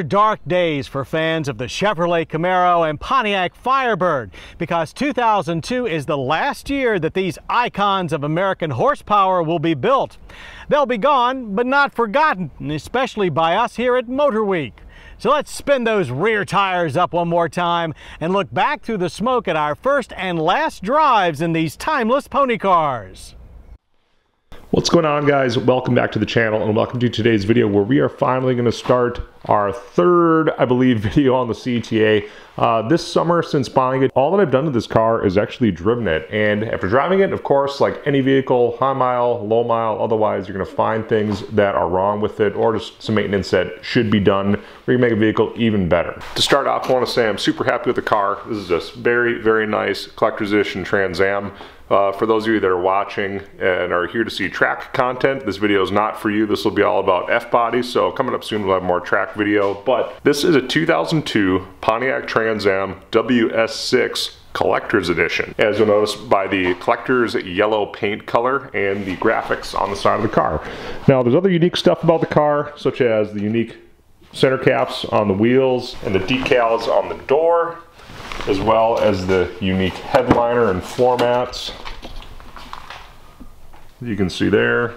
Are dark days for fans of the Chevrolet Camaro and Pontiac Firebird because 2002 is the last year that these icons of American horsepower will be built. They'll be gone, but not forgotten, especially by us here at Motor Week. So let's spin those rear tires up one more time and look back through the smoke at our first and last drives in these timeless pony cars. What's going on guys? Welcome back to the channel and welcome to today's video where we are finally going to start our third, I believe, video on the CETA. Uh, this summer since buying it, all that I've done to this car is actually driven it. And after driving it, of course, like any vehicle, high mile, low mile, otherwise you're going to find things that are wrong with it or just some maintenance that should be done where you make a vehicle even better. To start off, I want to say I'm super happy with the car. This is a very, very nice collector's edition Trans Am. Uh, for those of you that are watching and are here to see track content, this video is not for you. This will be all about F-bodies, so coming up soon we'll have more track video. But this is a 2002 Pontiac Trans Am WS6 collector's edition as you'll notice by the collector's yellow paint color and the graphics on the side of the car now there's other unique stuff about the car such as the unique center caps on the wheels and the decals on the door as well as the unique headliner and floor mats. You can see there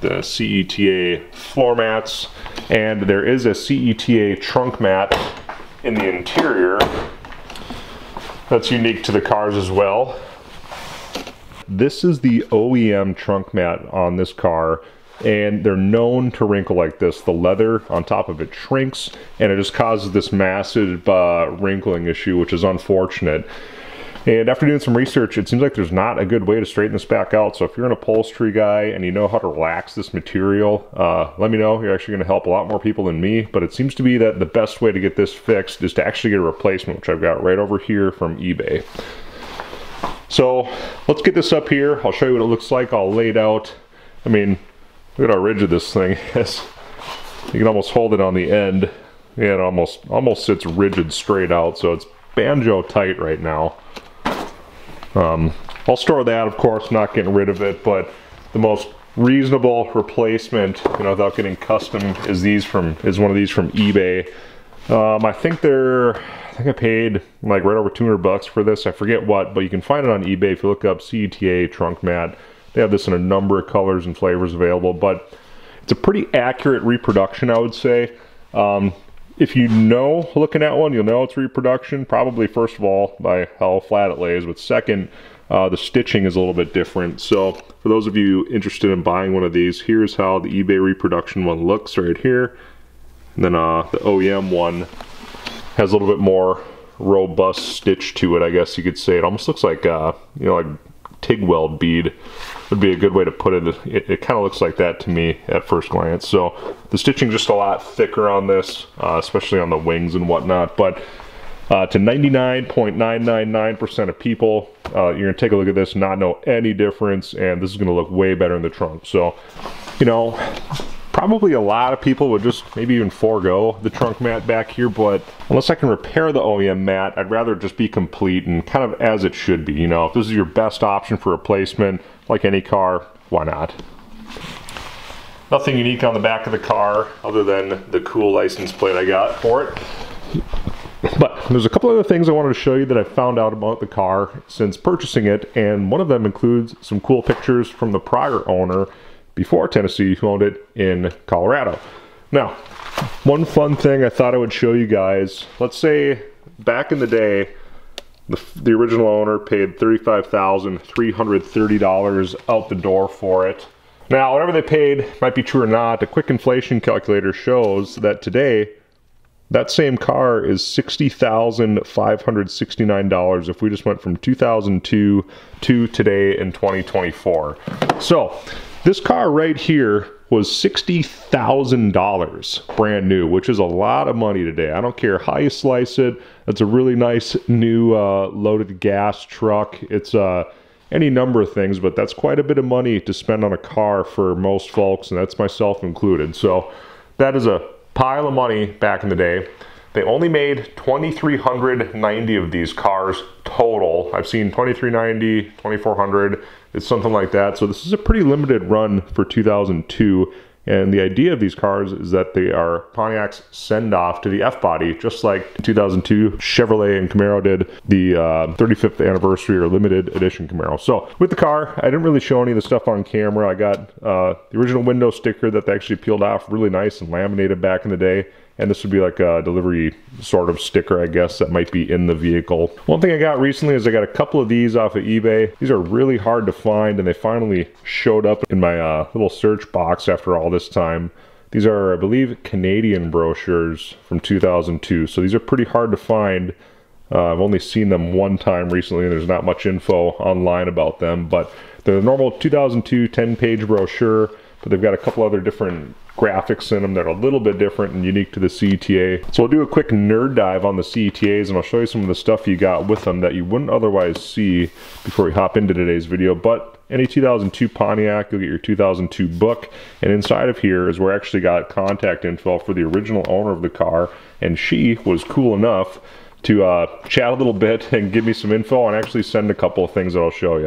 the CETA floor mats and there is a CETA trunk mat in the interior that's unique to the cars as well. This is the OEM trunk mat on this car and they're known to wrinkle like this. The leather on top of it shrinks and it just causes this massive uh, wrinkling issue, which is unfortunate. And after doing some research, it seems like there's not a good way to straighten this back out. So if you're an upholstery guy and you know how to relax this material, uh, let me know. You're actually going to help a lot more people than me. But it seems to be that the best way to get this fixed is to actually get a replacement, which I've got right over here from eBay. So let's get this up here. I'll show you what it looks like. I'll lay it out. I mean, Look at how rigid this thing is. You can almost hold it on the end. Yeah, it almost almost sits rigid straight out, so it's banjo tight right now. Um, I'll store that, of course, not getting rid of it, but the most reasonable replacement, you know, without getting custom, is these from is one of these from eBay. Um, I think they're, I think I paid like right over 200 bucks for this. I forget what, but you can find it on eBay if you look up CETA trunk mat. They have this in a number of colors and flavors available, but it's a pretty accurate reproduction, I would say. Um, if you know looking at one, you'll know it's reproduction, probably first of all by how flat it lays, but second, uh, the stitching is a little bit different. So for those of you interested in buying one of these, here's how the eBay reproduction one looks right here. And then uh, the OEM one has a little bit more robust stitch to it, I guess you could say. It almost looks like, uh, you know, like TIG weld bead would be a good way to put it. It, it kind of looks like that to me at first glance. So the stitching just a lot thicker on this, uh, especially on the wings and whatnot. But uh, to 99.999% of people, uh, you're gonna take a look at this, not know any difference, and this is gonna look way better in the trunk. So, you know, probably a lot of people would just maybe even forego the trunk mat back here, but unless I can repair the OEM mat, I'd rather just be complete and kind of as it should be. You know, if this is your best option for replacement, like any car, why not? Nothing unique on the back of the car other than the cool license plate I got for it. But there's a couple other things I wanted to show you that I found out about the car since purchasing it, and one of them includes some cool pictures from the prior owner before Tennessee who owned it in Colorado. Now, one fun thing I thought I would show you guys, let's say back in the day, the, the original owner paid $35,330 out the door for it. Now, whatever they paid might be true or not, a quick inflation calculator shows that today, that same car is $60,569 if we just went from 2002 to today in 2024. So, this car right here was $60,000 brand new, which is a lot of money today. I don't care how you slice it. That's a really nice new uh, loaded gas truck. It's uh, any number of things, but that's quite a bit of money to spend on a car for most folks, and that's myself included. So that is a pile of money back in the day. They only made 2,390 of these cars total. I've seen 2,390, 2,400, it's something like that. So this is a pretty limited run for 2002. And the idea of these cars is that they are Pontiac's send off to the F body, just like 2002 Chevrolet and Camaro did the uh, 35th anniversary or limited edition Camaro. So with the car, I didn't really show any of the stuff on camera. I got uh, the original window sticker that they actually peeled off really nice and laminated back in the day and this would be like a delivery sort of sticker I guess that might be in the vehicle. One thing I got recently is I got a couple of these off of eBay. These are really hard to find and they finally showed up in my uh, little search box after all this time. These are I believe Canadian brochures from 2002 so these are pretty hard to find. Uh, I've only seen them one time recently and there's not much info online about them but they're the normal 2002 10 page brochure but they've got a couple other different graphics in them that are a little bit different and unique to the CETA. So I'll do a quick nerd dive on the CETAs and I'll show you some of the stuff you got with them that you wouldn't otherwise see before we hop into today's video. But any 2002 Pontiac, you'll get your 2002 book. And inside of here is where I actually got contact info for the original owner of the car. And she was cool enough to uh, chat a little bit and give me some info and actually send a couple of things that I'll show you.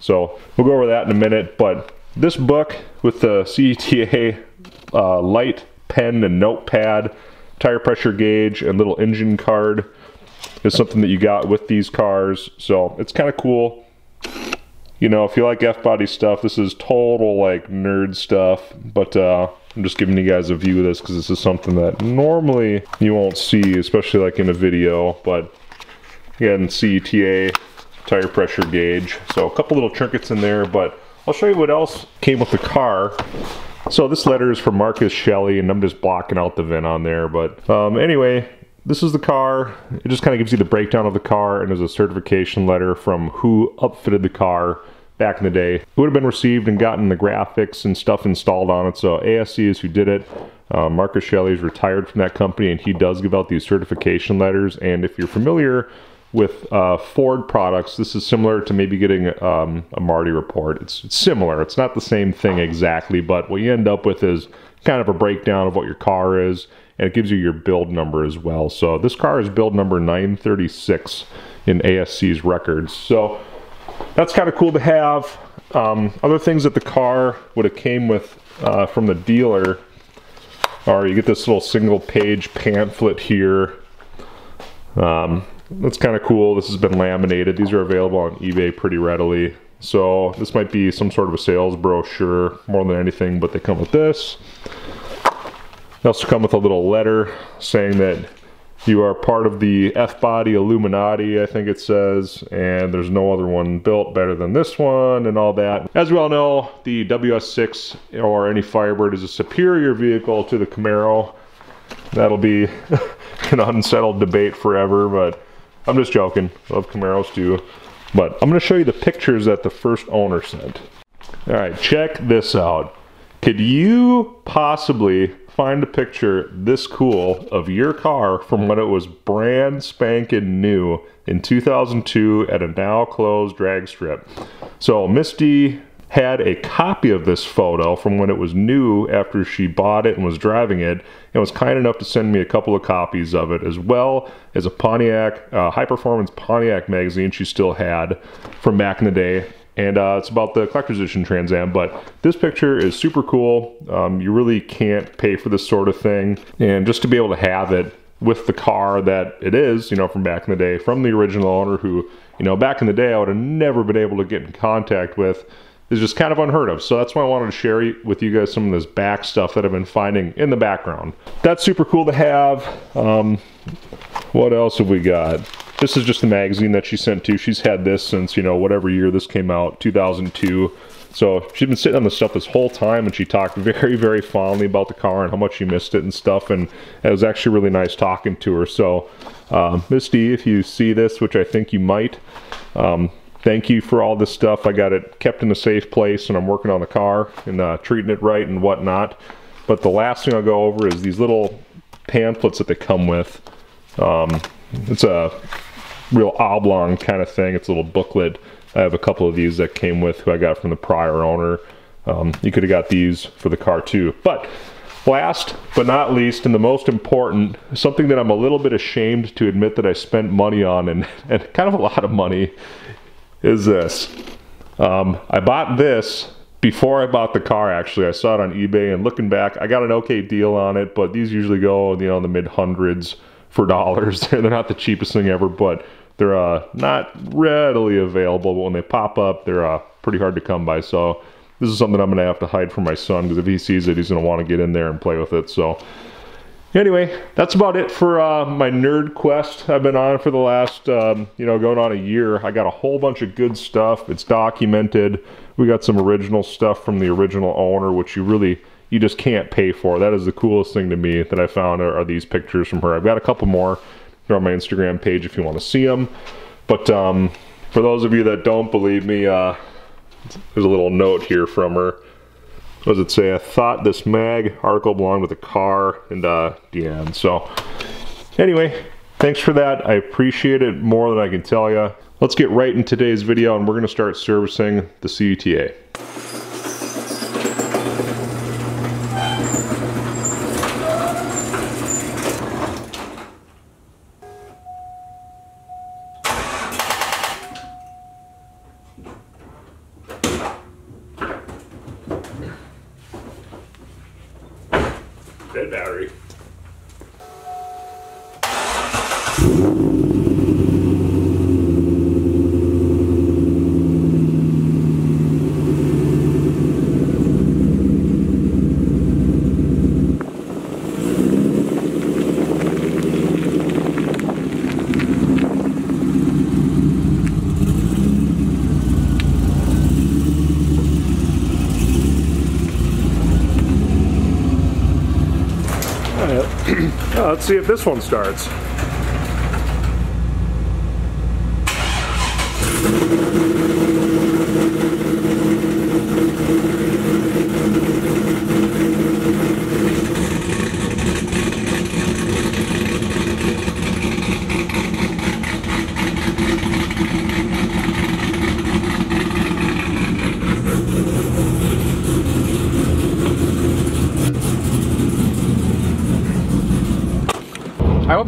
So we'll go over that in a minute. But this book with the CETA uh, light pen and notepad, tire pressure gauge, and little engine card is something that you got with these cars. So it's kind of cool. You know, if you like F-body stuff, this is total like nerd stuff. But uh, I'm just giving you guys a view of this because this is something that normally you won't see, especially like in a video. But again, CETA tire pressure gauge. So a couple little trinkets in there, but I'll show you what else came with the car. So this letter is from Marcus Shelley, and I'm just blocking out the VIN on there. But um, anyway, this is the car. It just kind of gives you the breakdown of the car, and there's a certification letter from who upfitted the car back in the day. It would have been received and gotten the graphics and stuff installed on it. So ASC is who did it. Uh, Marcus Shelley is retired from that company, and he does give out these certification letters. And if you're familiar with uh, Ford products, this is similar to maybe getting um, a Marti report. It's, it's, similar. It's not the same thing exactly, but what you end up with is kind of a breakdown of what your car is, and it gives you your build number as well. So this car is build number 936 in ASC's records. So that's kind of cool to have. Um, other things that the car would have came with uh, from the dealer are you get this little single page pamphlet here. Um, that's kind of cool. This has been laminated. These are available on eBay pretty readily. So this might be some sort of a sales brochure more than anything, but they come with this. They also come with a little letter saying that you are part of the F-Body Illuminati, I think it says, and there's no other one built better than this one and all that. As we all know, the WS6 or any Firebird is a superior vehicle to the Camaro. That'll be an unsettled debate forever, but I'm just joking. Love Camaros too. But I'm going to show you the pictures that the first owner sent. All right, check this out. Could you possibly find a picture this cool of your car from when it was brand spanking new in 2002 at a now closed drag strip? So Misty had a copy of this photo from when it was new after she bought it and was driving it and was kind enough to send me a couple of copies of it as well as a Pontiac, uh, high performance Pontiac magazine she still had from back in the day. And uh, it's about the collector's edition Trans Am. But this picture is super cool. Um, you really can't pay for this sort of thing. And just to be able to have it with the car that it is, you know, from back in the day, from the original owner who, you know, back in the day I would have never been able to get in contact with is just kind of unheard of. So that's why I wanted to share with you guys some of this back stuff that I've been finding in the background. That's super cool to have. Um, what else have we got? This is just the magazine that she sent to. She's had this since, you know, whatever year this came out, 2002. So she's been sitting on the stuff this whole time and she talked very, very fondly about the car and how much she missed it and stuff. And it was actually really nice talking to her. So, uh, Misty, if you see this, which I think you might, um, thank you for all this stuff. I got it kept in a safe place and I'm working on the car and uh, treating it right and whatnot. But the last thing I'll go over is these little pamphlets that they come with. Um, it's a real oblong kind of thing. It's a little booklet. I have a couple of these that came with who I got from the prior owner. Um, you could have got these for the car too. But last but not least, and the most important, something that I'm a little bit ashamed to admit that I spent money on and, and kind of a lot of money is this. Um, I bought this before I bought the car, actually, I saw it on eBay, and looking back, I got an okay deal on it. But these usually go, you know, in the mid hundreds for dollars. They're not the cheapest thing ever, but they're uh, not readily available. But when they pop up, they're uh, pretty hard to come by. So this is something I'm gonna have to hide from my son because if he sees it, he's gonna want to get in there and play with it. So anyway, that's about it for uh, my nerd quest I've been on for the last, um, you know, going on a year. I got a whole bunch of good stuff. It's documented. We got some original stuff from the original owner, which you really, you just can't pay for. That is the coolest thing to me that I found are, are these pictures from her. I've got a couple more. They're on my Instagram page if you want to see them. But um, for those of you that don't believe me, uh, there's a little note here from her what does it say? I thought this mag article belonged with the car and uh, Deanne. So anyway, thanks for that. I appreciate it more than I can tell you. Let's get right in today's video and we're going to start servicing the CETA. Let's see if this one starts.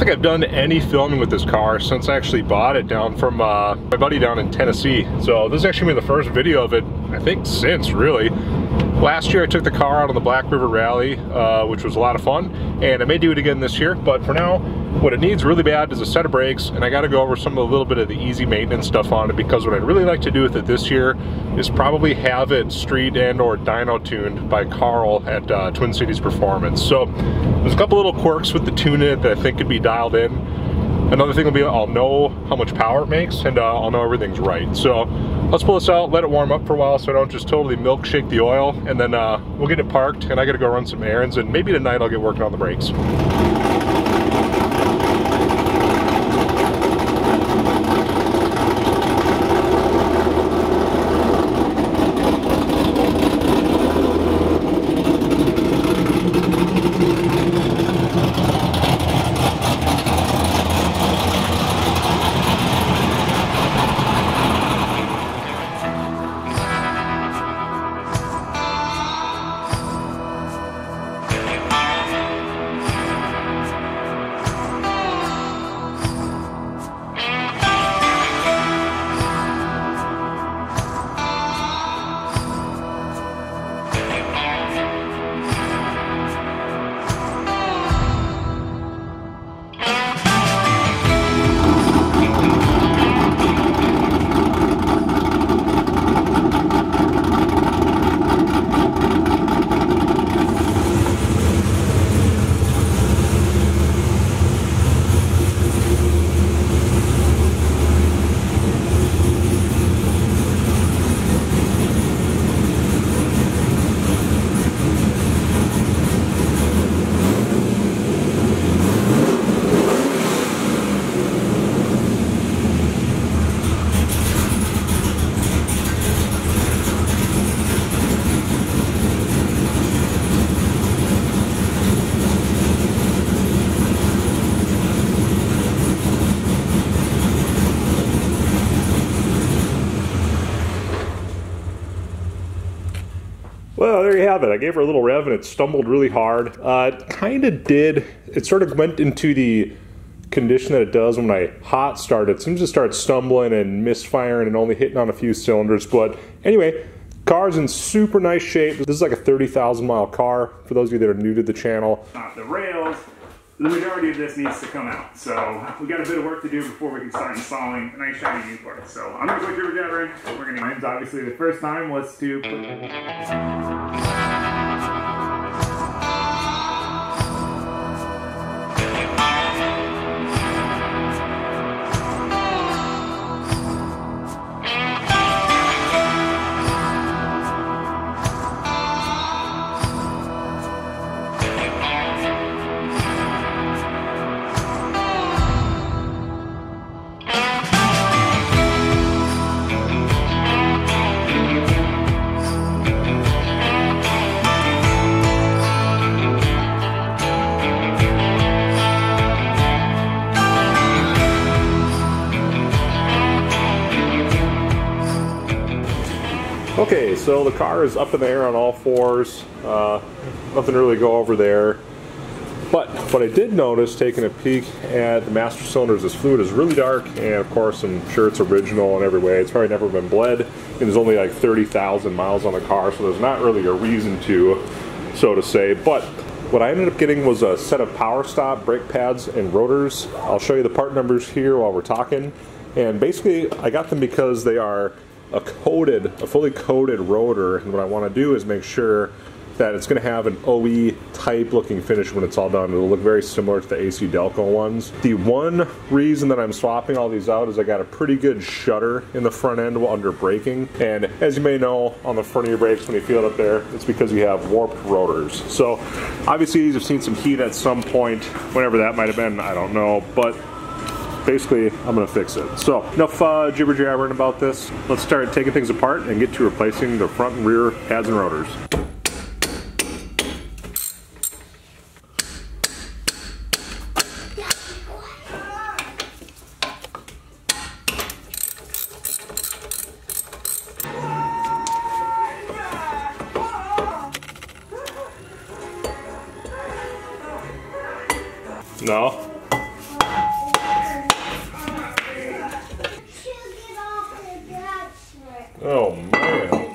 Think I've done any filming with this car since I actually bought it down from uh, my buddy down in Tennessee. So this is actually the first video of it, I think since really. Last year I took the car out on the Black River Rally, uh, which was a lot of fun, and I may do it again this year, but for now, what it needs really bad is a set of brakes, and I gotta go over some of a little bit of the easy maintenance stuff on it, because what I'd really like to do with it this year is probably have it street and or dyno tuned by Carl at uh, Twin Cities Performance. So there's a couple little quirks with the tune it that I think could be dialed in. Another thing will be I'll know how much power it makes and uh, I'll know everything's right. So let's pull this out, let it warm up for a while so I don't just totally milkshake the oil and then uh, we'll get it parked and I gotta go run some errands and maybe tonight I'll get working on the brakes. Have it. I gave her a little rev and it stumbled really hard. Uh, kind of did. It sort of went into the condition that it does when I hot start. It seems to start stumbling and misfiring and only hitting on a few cylinders. But anyway, car's in super nice shape. This is like a 30,000 mile car for those of you that are new to the channel. Uh, the rails, the majority of this needs to come out. So we got a bit of work to do before we can start installing a nice shiny new part. So I'm gonna go through gathering. We're gonna, obviously the first time was to the car is up in the air on all fours. Uh, nothing really go over there. But what I did notice taking a peek at the master cylinders, this fluid is really dark, and of course I'm sure it's original in every way. It's probably never been bled, and there's only like 30,000 miles on the car, so there's not really a reason to, so to say. But what I ended up getting was a set of PowerStop brake pads and rotors. I'll show you the part numbers here while we're talking. And basically, I got them because they are a coated, a fully coated rotor, and what I want to do is make sure that it's going to have an OE type looking finish when it's all done. It'll look very similar to the AC Delco ones. The one reason that I'm swapping all these out is I got a pretty good shutter in the front end under braking. And as you may know, on the front of your brakes when you feel it up there, it's because you have warped rotors. So obviously these have seen some heat at some point, whenever that might have been, I don't know. But basically I'm gonna fix it. So enough uh, jibber jabbering about this. Let's start taking things apart and get to replacing the front and rear pads and rotors. Oh man.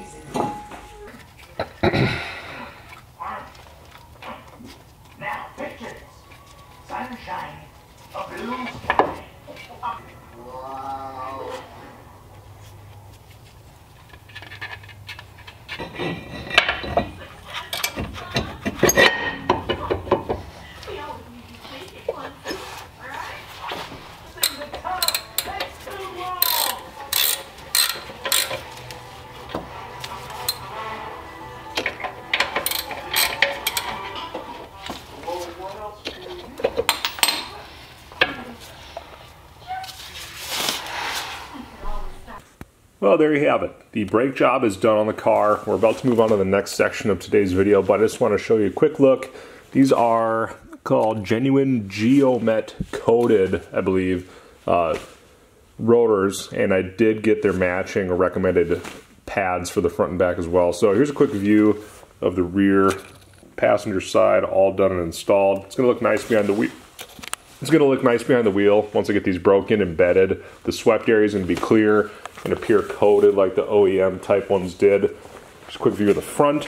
Well, there you have it. The brake job is done on the car. We're about to move on to the next section of today's video, but I just want to show you a quick look. These are called genuine Geomet coated, I believe, uh, rotors, and I did get their matching or recommended pads for the front and back as well. So here's a quick view of the rear passenger side, all done and installed. It's gonna look nice behind the wheel. It's gonna look nice behind the wheel once I get these broken, embedded. The swept area is gonna be clear and appear coated like the OEM type ones did. Just a quick view of the front,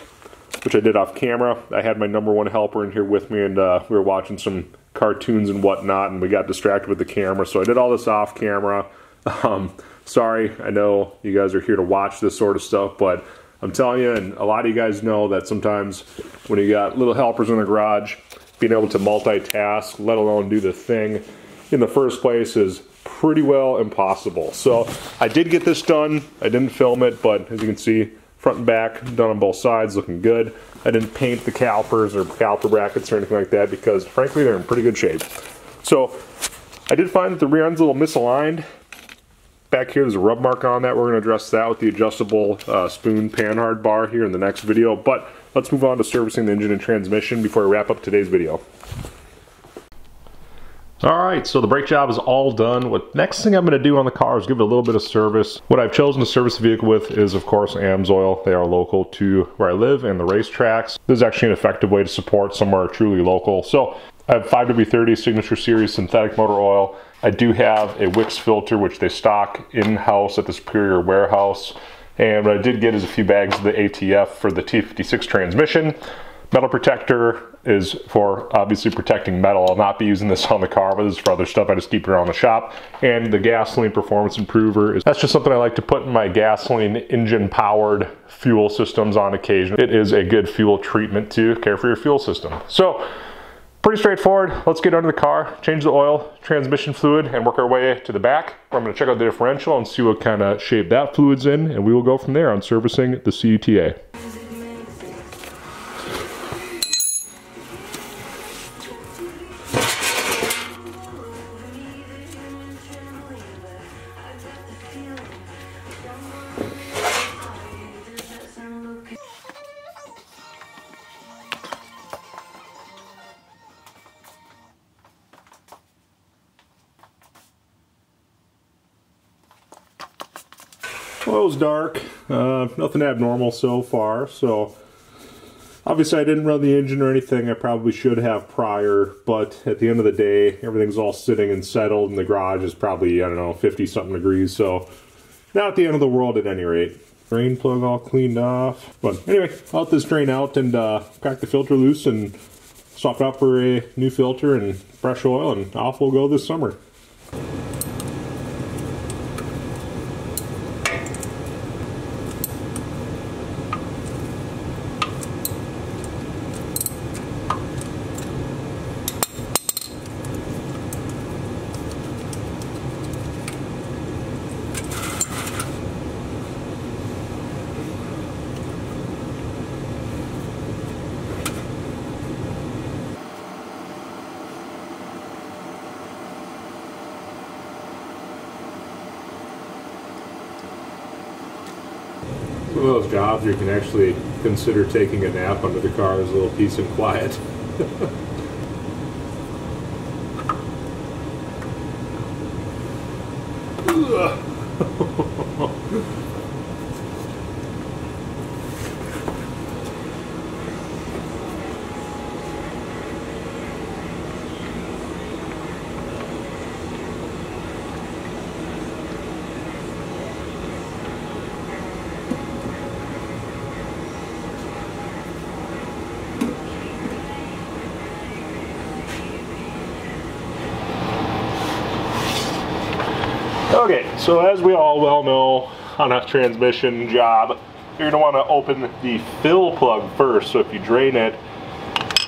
which I did off camera. I had my number one helper in here with me and uh, we were watching some cartoons and whatnot and we got distracted with the camera. So I did all this off camera. Um, sorry, I know you guys are here to watch this sort of stuff, but I'm telling you, and a lot of you guys know that sometimes when you got little helpers in the garage, being able to multitask, let alone do the thing in the first place is pretty well impossible. So I did get this done. I didn't film it, but as you can see, front and back done on both sides, looking good. I didn't paint the calipers or caliper brackets or anything like that because frankly, they're in pretty good shape. So I did find that the rear end's a little misaligned. Back here, there's a rub mark on that. We're going to address that with the adjustable uh, Spohn panhard bar here in the next video. But let's move on to servicing the engine and transmission before I wrap up today's video. All right, so the brake job is all done. What next thing I'm going to do on the car is give it a little bit of service. What I've chosen to service the vehicle with is, of course, AMSOIL. They are local to where I live and the racetracks. This is actually an effective way to support somewhere truly local. So I have 5W30 Signature Series synthetic motor oil. I do have a Wix filter, which they stock in-house at the Superior warehouse. And what I did get is a few bags of the ATF for the T56 transmission. Metal protector is for obviously protecting metal. I'll not be using this on the car, but this is for other stuff. I just keep it around the shop. And the gasoline performance improver is that's just something I like to put in my gasoline engine powered fuel systems on occasion. It is a good fuel treatment to care for your fuel system. So pretty straightforward. Let's get under the car, change the oil, transmission fluid, and work our way to the back. Where I'm gonna check out the differential and see what kind of shape that fluid's in, and we will go from there on servicing the CETA. Nothing abnormal so far, so obviously I didn't run the engine or anything I probably should have prior, but at the end of the day, everything's all sitting and settled, and the garage is probably, I don't know, 50 something degrees, so not the end of the world at any rate. Drain plug all cleaned off. But anyway, I'll let this drain out and uh, crack the filter loose and swap it out for a new filter and fresh oil, and off we'll go this summer. You can actually consider taking a nap under the car as a little peace and quiet. Okay, so as we all well know on a transmission job, you're gonna wanna open the fill plug first. So if you drain it,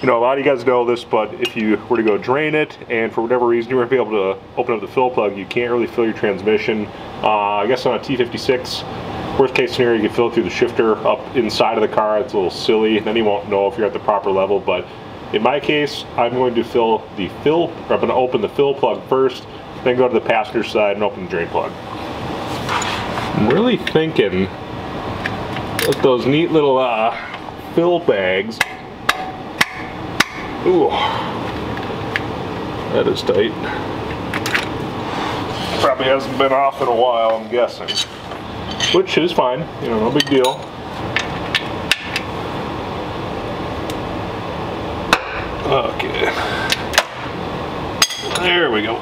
you know, a lot of you guys know this, but if you were to go drain it and for whatever reason you weren't able to open up the fill plug, you can't really fill your transmission. Uh, I guess on a T56, worst case scenario, you can fill it through the shifter up inside of the car. It's a little silly. And then you won't know if you're at the proper level, but in my case, I'm going to fill the fill, or I'm going to open the fill plug first, then go to the passenger side and open the drain plug. I'm really thinking with those neat little uh, fill bags. Ooh, that is tight. Probably hasn't been off in a while, I'm guessing. Which is fine, you know, no big deal. Okay. There we go.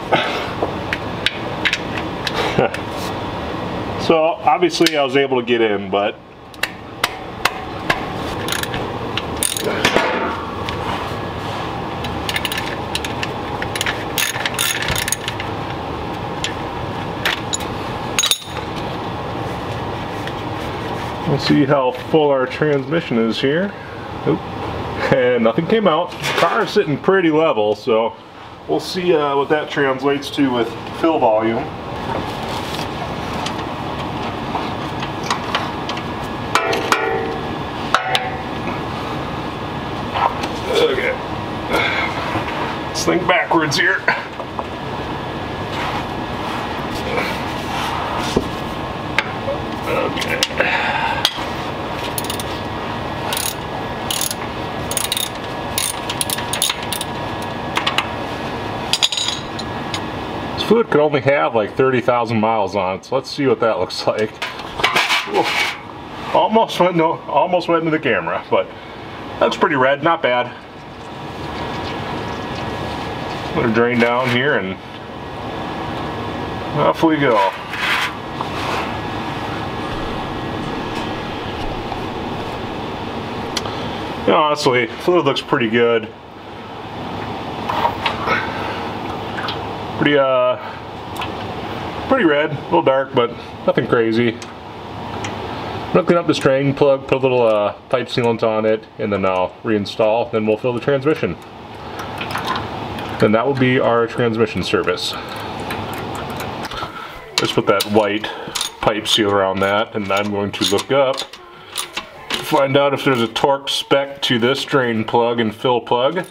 So obviously I was able to get in, but We'll see how full our transmission is here. Oop. And nothing came out. Car is sitting pretty level, so we'll see uh, what that translates to with fill volume. Okay. Let's think backwards here. Okay. This fluid could only have like 30,000 miles on it, so let's see what that looks like. Almost went no, almost went into the camera, but that's pretty red, not bad. Put a drain down here and off we go. You know, honestly, fluid looks pretty good. Pretty, uh, pretty red, a little dark, but nothing crazy. I'm gonna clean up the drain plug, put a little uh, pipe sealant on it, and then I'll reinstall, then we'll fill the transmission. And that will be our transmission service. Let's put that white pipe seal around that, and I'm going to look up to find out if there's a torque spec to this drain plug and fill plug,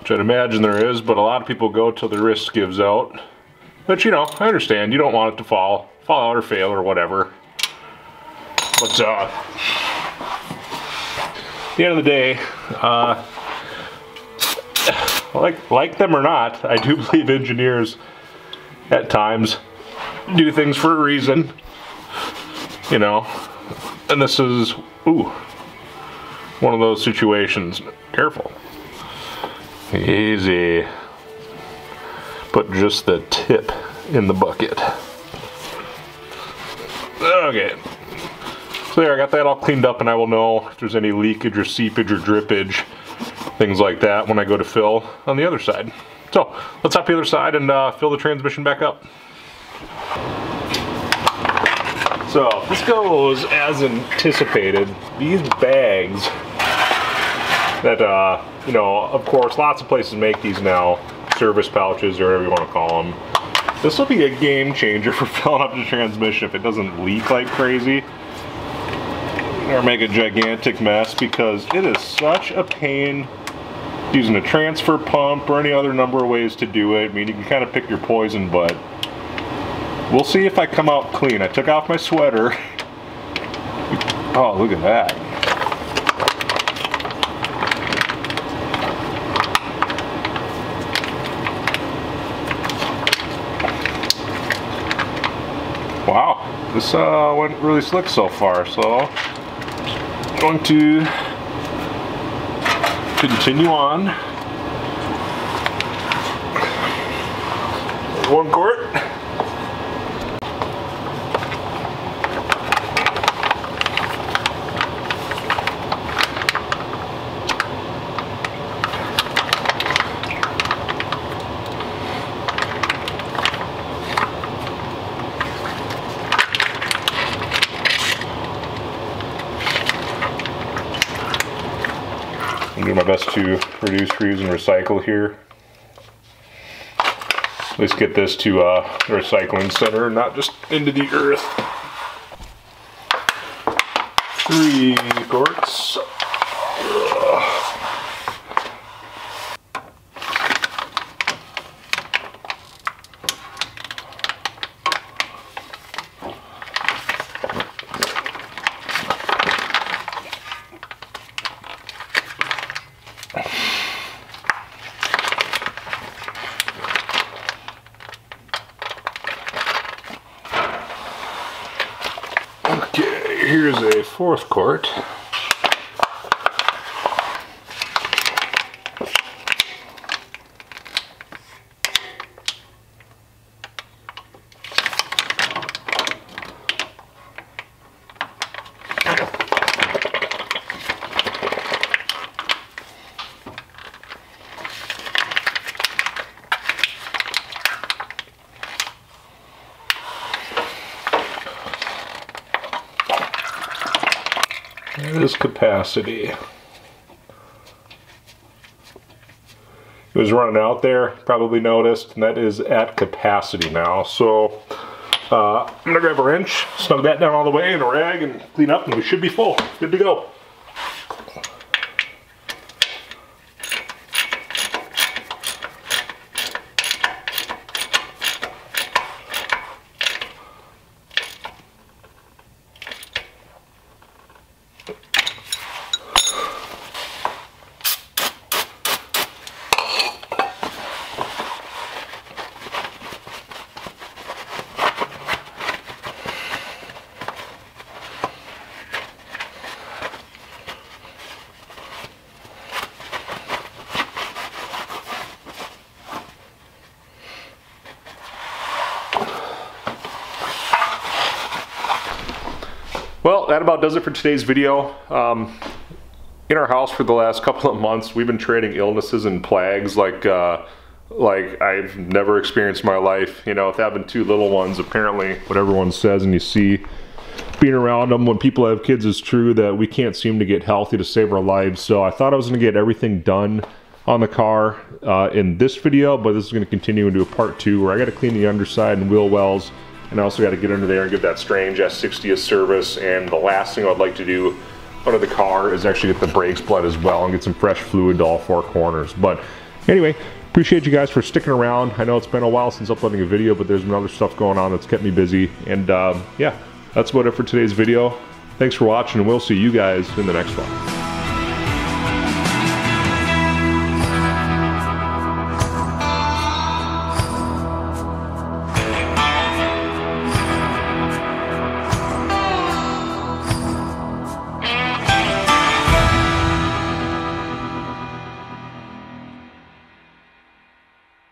which I'd imagine there is, but a lot of people go till the wrist gives out. But you know, I understand, you don't want it to fall, fall out or fail or whatever. But uh, at the end of the day, uh, like like them or not, I do believe engineers at times do things for a reason. You know, and this is ooh one of those situations. Careful, easy. Put just the tip in the bucket. Okay. So there, I got that all cleaned up and I will know if there's any leakage or seepage or drippage things like that when I go to fill on the other side. So let's hop the other side and uh, fill the transmission back up. So this goes as anticipated. These bags that, uh, you know, of course, lots of places make these now, service pouches or whatever you want to call them. This will be a game changer for filling up the transmission if it doesn't leak like crazy or make a gigantic mess because it is such a pain using a transfer pump or any other number of ways to do it. I mean, you can kind of pick your poison, but we'll see if I come out clean. I took off my sweater. Oh, look at that. Wow, this uh, went really slick so far, so going to continue on. One quart. My best to reduce, reuse, and recycle here. At least get this to uh, the recycling center, not just into the earth. Three quarts. Okay, here's a fourth quart. There's capacity. It was running out there, probably noticed, and that is at capacity now. So uh, I'm gonna grab a wrench, snug that down all the way, and a rag, and clean up, and we should be full. Good to go. Well, that about does it for today's video. Um, in our house for the last couple of months, we've been trading illnesses and plagues like uh, like I've never experienced in my life. You know, with having two little ones, apparently what everyone says and you see being around them when people have kids is true that we can't seem to get healthy to save our lives. So I thought I was going to get everything done on the car uh, in this video, but this is going to continue into a part two where I got to clean the underside and wheel wells, and I also got to get under there and give that strange S60 a service. And the last thing I'd like to do under the car is actually get the brakes bled as well and get some fresh fluid to all four corners. But anyway, appreciate you guys for sticking around. I know it's been a while since uploading a video, but there's been other stuff going on that's kept me busy. And um, yeah, that's about it for today's video. Thanks for watching, and we'll see you guys in the next one.